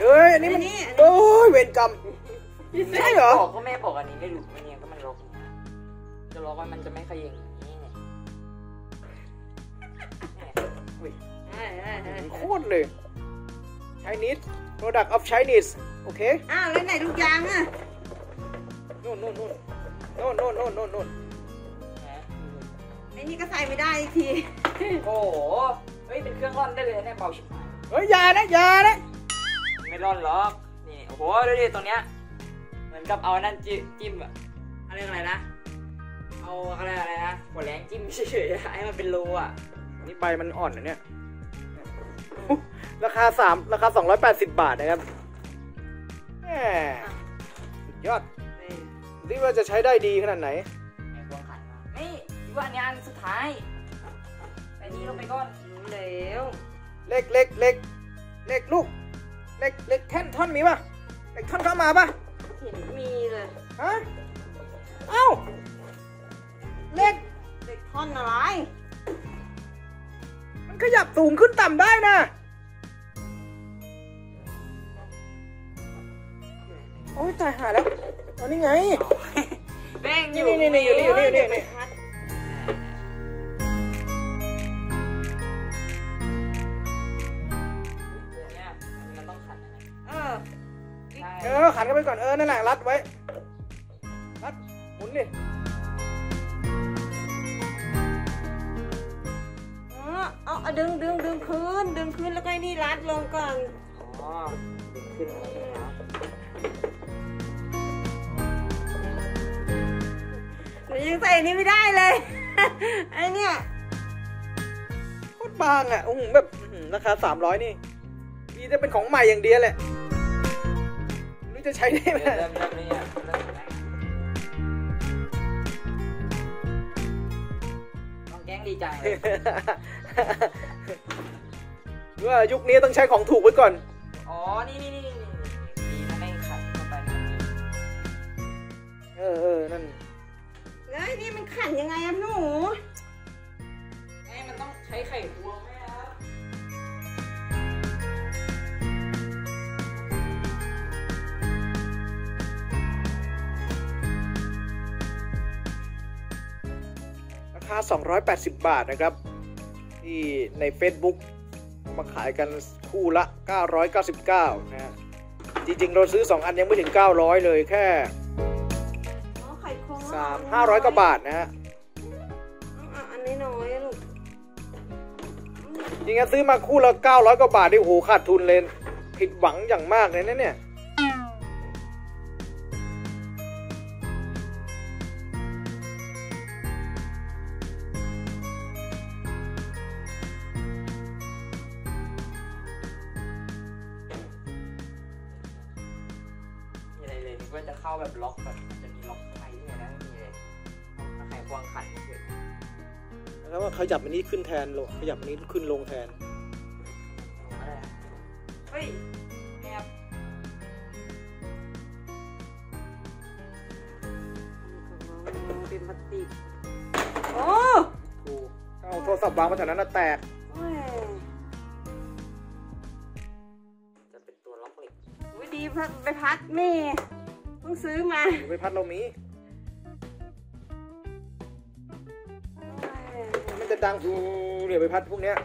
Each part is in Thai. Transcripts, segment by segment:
เฮ้ยอันนี้มันอันนี้โอ้ยเวรกรรมใช่เหรอบอกก็แม่บอกอันนี้ไม่รู้ไม่เนี่ยก็มันล็อกอย่างเงี้ยจะล็อกว่ามันจะไม่ขยิงอย่างนี้เนี่ยเนี่ยอุ้ยใช่ใช่ใช่โคตรเลย Chinese product of Chinese โอเค อ้าวแล้วไหนลูกยางอะนู่นนู่นนู่นนู่นนู่นนู่นนู่นนู่นนะไอ้นี่ก็ใส่ไม่ได้อีกที โอ้โห เฮ้ย เป็นเครื่องร่อนได้เลยเนี่ยเบาชิบหายเฮ้ยอยานะอยานะไม่ ร่อนหรอกนี่โอ้โหดูดิตรงเนี้ยเหมือนกับเอานั่นจิจิ้มอะอะไรยกอะไรนะเอาอะไรอะไรนะหัวแหลงจิ้มเฉยๆอะให้มันเป็นรูอะนี่ใบมันอ่อนนะเนี่ยราคาสามราคา280บาทนะครับแหมสุดยอดรีว่าจะใช้ได้ดีขนาดไหนไอ้พวงขันมานี่คิดว่าอันนี้อันสุดท้ายแต่นี่ลงไปก่อนรู้แล้ว เล็กเล็กเล็กเล็กลูก เล็กเล็กแท่นท่อนมีป่ะเล็กท่อนเข้ามาป่ะเห็นมีเลยฮะเอ้าเล็กเด็กท่อนอะไร มันขยับสูงขึ้นต่ำได้นะโอ้ยตายหาแล้วอันนี้ไงแม่งอนี่ยู่นี่นี่อยู่นี่อยู่นี่อยู่นี่ ออขันกันไปก่อนเออนั่นแหละรัดไว้ รัดหมุนดิเออเอาเอาดึงดึงดึงคืนดึงคืนแล้วก็ไอ้นี่รัดลงก่อนอ๋อดึงขึ้นมาเลยนะหนูยังใส่อันนี้ไม่ได้เลย ไอ้เนี่ยโคตรบางอะโอ้โหแบบอื้อหือราคาสามร้อยนี่นี่จะเป็นของใหม่อย่างเดียวแหละไม่รู้ จะใช้ได้ไหมเริ่มเริ่มเริ่มนี่อะเริ่มแล้วน้องแก๊งดีใจเลยว่ายุคนี้ต้องใช้ของถูกไว้ก่อน อ๋อ นี่นี่นี่นี่นี่ดีนะแม่งขันเข้าไปมันมีเออเออนั่นแล้วไอ้นี่มันขันยังไงอะหนูไอ้มันต้องใช้ไข่คาคา280 บาทนะครับ ที่ใน Facebook เอามาขายกันคู่ละ 999นะฮะจริง ๆ เราซื้อ 2 อันยังไม่ถึง 900 เลยแค่อ๋อไข่ควง3 500กว่าบาทนะฮะเอาอันนี้น้อยๆอะลูกจริงๆซื้อมาคู่ละ900กว่าบาทนี่โอ้โหขาดทุนเลย ผิดหวังอย่างมากเลยนะเนี่ย เลยนึกว่าจะเข้าแบบล็อกแบบมันจะมีล็อกข้างในด้วยนะไม่มีเลยเอาไข่ควงขันเฉยแล้วว่าขยับอันนี้ขึ้นแทนลงขยับอันนี้ขึ้นลงแทนอะไรอะเฮ้ยแอบเป็นพลาสติกโอ้ถูกเอาโทรศัพท์วางมาแถวนั้นนะแตกแหม่จะเป็นตัวล็อกเหล็กอุ๊ยดีพัดไปพัดแม่เพิ่งซื้อมาหรือไปพัดเรามีมันจะดังฮูเนี่ยไปพัดพวกเนี้ย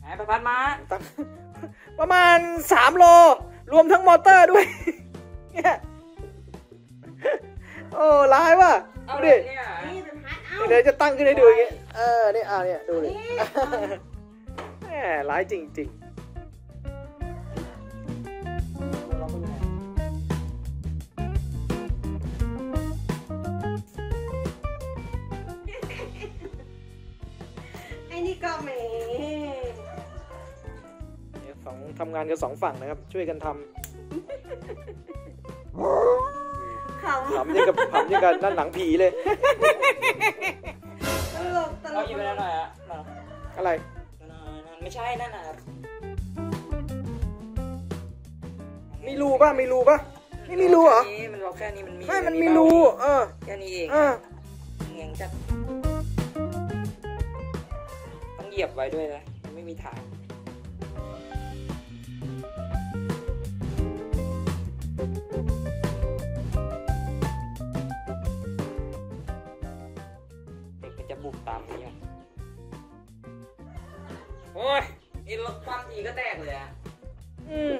ไหนประพัดมาตั้งประมาณ3โล รวมทั้งมอเตอร์ด้วยเนี่ยโอ้ร้ายว่ะเอาดูเลดิยเนี่ยนี่ไปพัดเอ้าเดี๋ยวจะตั้งขึ้นให้ดูอย่างงี้เออเนี่ยอ่าเนี่ยดูดินี่แหมร้ายจริงตั ทำงานกันสองฝั่งนะครับ ช่วยกันทเขาำขำยังกับขำยังกับด้านหลังผีเลยตลกตลเอากหยิบไปแล้วหน่อยอะนั่นอะไรนั่นนั่นไม่ใช่นั่นน่ะครับมีรูป่ะมีรูป่ะนี่มีรูเหรอแค่นี้มันล็อกแค่นี้มันมีไม่มันมีรูเออแค่นี้เองเออเงียงจัดต้องเหยียบไว้ด้วยนะไม่มีทางเด็กมัน บุกตามไปยังโอ้ยนี่รถความทีก็แตกเลยอะอืม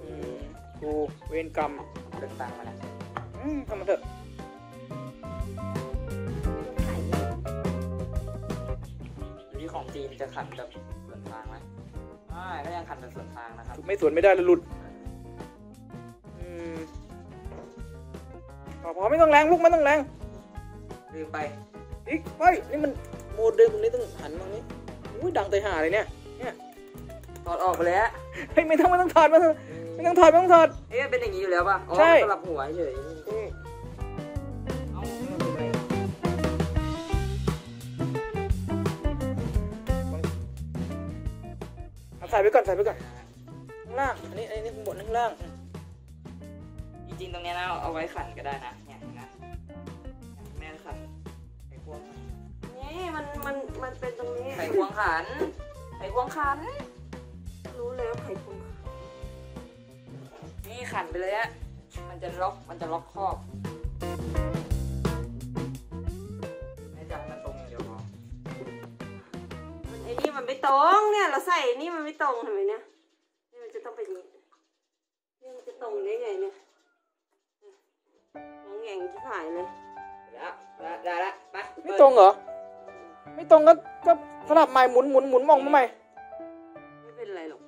อืมกูเวรกรรมเดินตังค์มานะอืมทำมาเถอะอยู่ที่ของจีนจะขันแบบสวนทางไหมไม่ก็ยังขันแบบสวนทางนะครับ ไม่สวนไม่ได้เลยหลุด อืมพอพอไม่ต้องแรงลูกไม่ต้องแรง ลืมไป อีกไปนี่มันโมเดิร์นตรงนี้ต้องหันตรงนี้อุ้ยดังไปหาเลยเนี่ยเนี่ยถอดออกไปแล้วเฮ้ยไม่ต้องไม่ต้องถอดไม่ต้องไม่ต้องถอดไม่ต้องถอดเอ๊ะเป็นอย่างนี้อยู่แล้วป่ะอ๋อใช่สลับหัวเฉยอืมเอ้าไม่เป็นไรเอาใส่ไปก่อนใส่ไปก่อนข้างล่างอันนี้อันนี้ข้างบนข้างล่างจริงๆตรงเนี้ยนะเอาไว้ขันก็ได้นะเนี่ยเห็นนะ มันมันมันเป็นตรงนี้ ไขควงขัน ไขควงขัน รู้แล้วไข่พุงนี่ขันไปเลยอะมันจะล็อก มันจะล็อกครอบแม่จับมันตรงอย่างเดียวพอมันไอ้นี่มันไม่ตรงเนี่ย เราใส่นี่มันไม่ตรงเห็นไหมเนี่ยนี่มันจะต้องเป็นอย่างนี้นี่มันจะตรงได้ไงเนี่ยงงแงงที่หายเลย แล้ว ได้ได้ละไปไม่ตรงเหรอ ไม่ตรงก็ก็สลับใหม่หมุนหมุนหมุนมองมาใหม่ไม่เป็นไรหรอก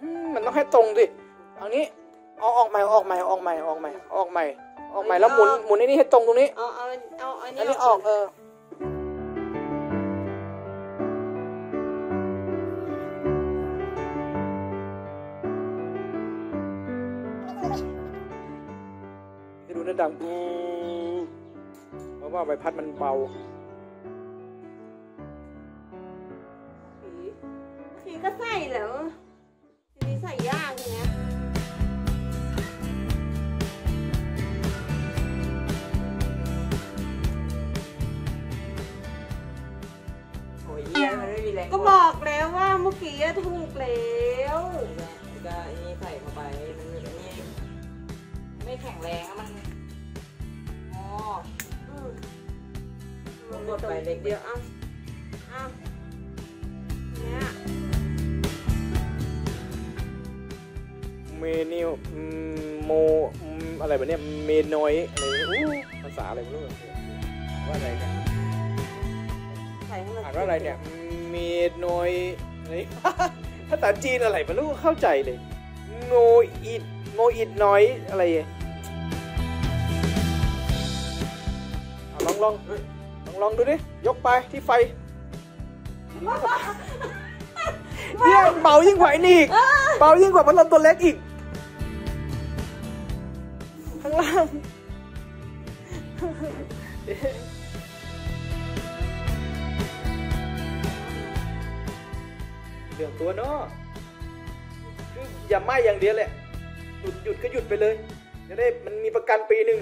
อืมมันต้องให้ตรงสิเอางี้เอาออกใหม่ออกใหม่ออกใหม่ออกใหม่ออกใหม่ออกใหม่แล้วหมุนหมุนไอ้นี่ให้ตรงตรงนี้เอาเอาเอาอันอันนี้นี้ออกเออจะดูนะดังบูเพราะว่าใบพัดมันเบา แล้วทีนี้ใส่ยากอย่างเงี้ยโอ้ยเหี้ยมันไม่มีแรงก็บอกแล้วว่าเมื่อกี้อะถูกแล้วก็อันนี้ใส่เข้าไปมันอันนี้ไม่แข็งแรงอะมันอ๋ออืมกดไปเล็กเดีเดี๋ยยววเอาเอา เมนิวอืมโมอืมอะไรแบบเนี้ยเมนอยอะไรอู้ภาษาอะไรไม่รู้ว่าอะไรเนี่ยใส่ให้มันอ่านว่าอะไรเนี่ยเมนอยอะไรภาษาจีนอะไรไม่รู้เข้าใจเลยโงอิดโงอิดน้อยอะไรอะเอาลองลองลองลองดูดิยกไปที่ไฟเนี่ยเบายิ่งกว่าไอ้นี่อีกเบายิ่งกว่าพัดลมตัวเล็กอีกข้างล่างเดือดตัวเนาะคืออย่าไหม้อย่างเดียวแหละหยุดหยุดก็หยุดไปเลย จะได้มันมีประกันปีหนึ่ง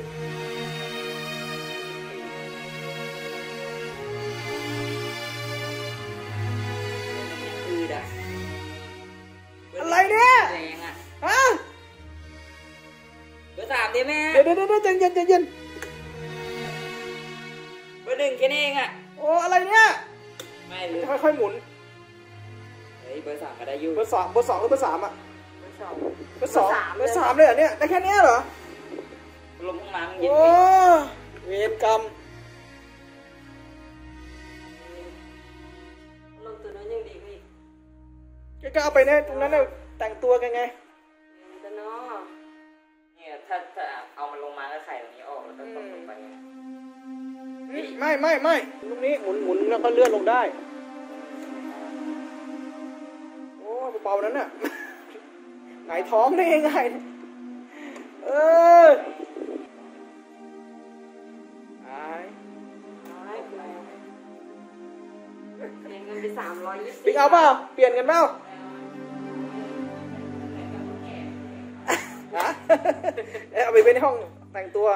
เบอร์สามดิแม่ เดี๋ยวเดี๋ยวเดี๋ยวใจเย็นใจเย็นเบอร์หนึ่งแค่นี้เองอะโอ้อะไรเนี่ย ไม่รู้ค่อยๆหมุน เฮ้ยเบอร์สามก็ได้อยู่เบอร์สองเบอร์สองหรือเบอร์สามอะไม่ชอบเบอร์สองเบเบออร์ร์สาสามมเลยเหรอเนี่ยได้แค่เนี้ยเหรอ ลมห้องน้ำมันเย็นโอ้ไหมเวรกรรมลงตัวนั้นยังดีกว่าอีกแกก็เอาไปเนี่ยตรงนั้นน่ะแต่งตัวกันไง ไม่ไม่ไม่ตรงนี้หมุนหมุนแล้วก็เลื่อนลงได้ โอ้เบาๆนั้นน่ะหงายท้องได้ยังไงเนี่ยเออไอ้เอาให้กูเสียเงินไปสามร้อยยี่สิบปิ๊กเอาเปล่าเปลี่ยนกันเปล่าฮะเอ้ยเอาไปไว้ในห้องแต่งตัว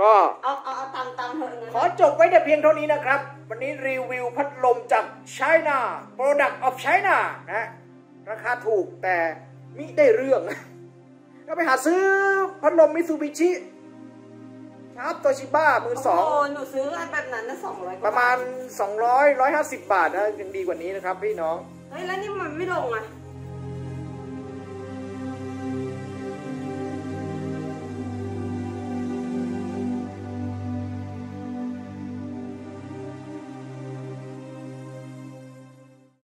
ก็เอาเอาเอาตามตามเถอะงั้นขอจบไว้แต่เพียงเท่านี้นะครับ วันนี้รีวิวพัดลมจาก China Product of China นะราคาถูกแต่มิได้เรื่องก็ไปหาซื้อพัดลมมิ t ซูบิชิชาร์ปโตชิบ้ามือสองโอ้หนูซื้ออันแบบนั้นนะสองร้อยประมาณ200 150บาทนะยังดีกว่านี้นะครับพี่น้อง เฮ้ย แล้วนี่มันไม่ลงอะ